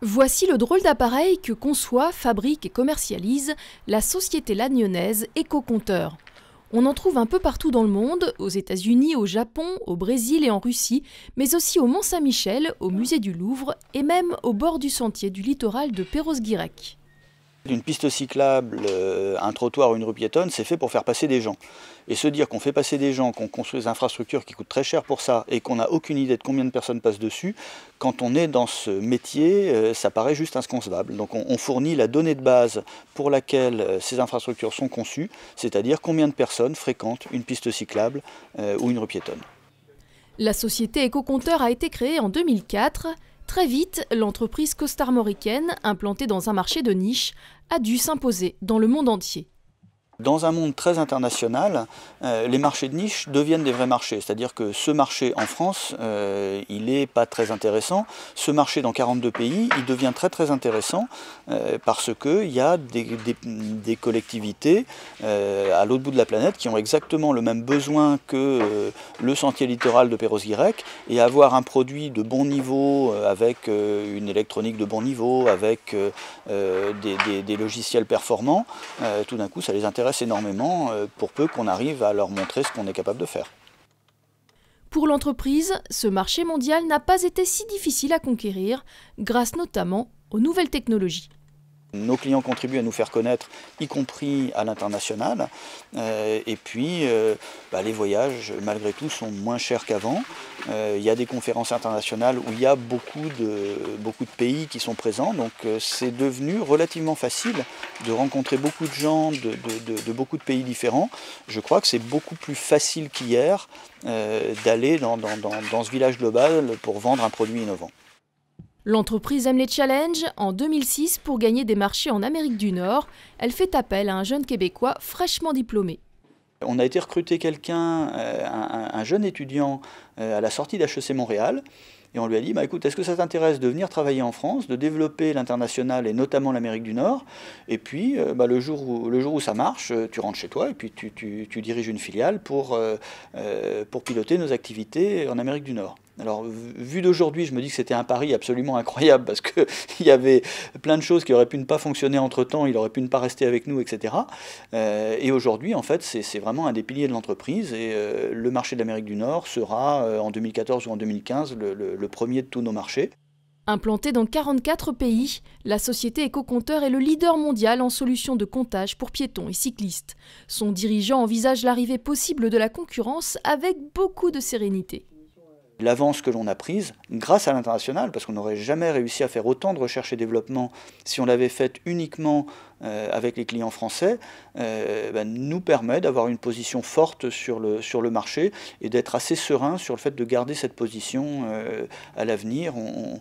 Voici le drôle d'appareil que conçoit, fabrique et commercialise la société lagnonnaise Éco-Compteur. On en trouve un peu partout dans le monde, aux États-Unis, au Japon, au Brésil et en Russie, mais aussi au Mont-Saint-Michel, au musée du Louvre et même au bord du sentier du littoral de Perros-Guirec. Une piste cyclable, euh, un trottoir ou une rue piétonne, c'est fait pour faire passer des gens. Et se dire qu'on fait passer des gens, qu'on construit des infrastructures qui coûtent très cher pour ça et qu'on n'a aucune idée de combien de personnes passent dessus, quand on est dans ce métier, euh, ça paraît juste inconcevable. Donc on, fournit la donnée de base pour laquelle euh, ces infrastructures sont conçues, c'est-à-dire combien de personnes fréquentent une piste cyclable ou une rue piétonne. La société Éco-Compteur a été créée en 2004. Très vite, l'entreprise costarmoricaine, implantée dans un marché de niche, a dû s'imposer dans le monde entier. Dans un monde très international, euh, les marchés de niche deviennent des vrais marchés. C'est-à-dire que ce marché en France, euh, il n'est pas très intéressant. Ce marché dans 42 pays, il devient très très intéressant euh, parce qu'il y a des, collectivités à l'autre bout de la planète qui ont exactement le même besoin que le sentier littoral de Perros-Guirec et avoir un produit de bon niveau avec une électronique de bon niveau, avec des, des logiciels performants, tout d'un coup ça les intéresse énormément euh, pour peu qu'on arrive à leur montrer ce qu'on est capable de faire. Pour l'entreprise, ce marché mondial n'a pas été si difficile à conquérir, grâce notamment aux nouvelles technologies. Nos clients contribuent à nous faire connaître, y compris à l'international. Euh, et puis, euh, bah, les voyages, malgré tout, sont moins chers qu'avant. Euh, il y a des conférences internationales où il y a beaucoup de pays qui sont présents. Donc, c'est devenu relativement facile de rencontrer beaucoup de gens de, beaucoup de pays différents. Je crois que c'est beaucoup plus facile qu'hier d'aller dans ce village global pour vendre un produit innovant. L'entreprise aime les challenges. En 2006, pour gagner des marchés en Amérique du Nord, elle fait appel à un jeune Québécois fraîchement diplômé. On a été recruter quelqu'un, euh, un, jeune étudiant euh, à la sortie d'HEC Montréal, et on lui a dit, bah, écoute, est-ce que ça t'intéresse de venir travailler en France, de développer l'international et notamment l'Amérique du Nord? Et puis, euh, bah, le, jour où, ça marche, tu rentres chez toi et puis tu, diriges une filiale pour piloter nos activités en Amérique du Nord. Alors, vu d'aujourd'hui, je me dis que c'était un pari absolument incroyable parce qu'il y avait plein de choses qui auraient pu ne pas fonctionner entre temps, il aurait pu ne pas rester avec nous, etc. Euh, et aujourd'hui, en fait, c'est vraiment un des piliers de l'entreprise et euh, le marché de l'Amérique du Nord sera euh, en 2014 ou en 2015 le, premier de tous nos marchés. Implantée dans 44 pays, la société Ecocompteur est le leader mondial en solutions de comptage pour piétons et cyclistes. Son dirigeant envisage l'arrivée possible de la concurrence avec beaucoup de sérénité l'avance que l'on a prise grâce à l'international, parce qu'on n'aurait jamais réussi à faire autant de recherche et développement si on l'avait fait uniquement euh, avec les clients français, euh, ben, nous permet d'avoir une position forte sur le, sur le marché et d'être assez serein sur le fait de garder cette position euh, à l'avenir. On,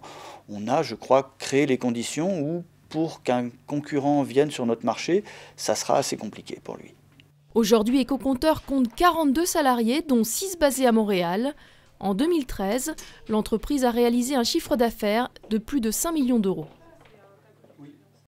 on, a, je crois, créé les conditions où pour qu'un concurrent vienne sur notre marché, ça sera assez compliqué pour lui. Aujourd'hui, EcoCompteur compte 42 salariés, dont 6 basés à Montréal. En 2013, l'entreprise a réalisé un chiffre d'affaires de plus de 5 millions d'euros.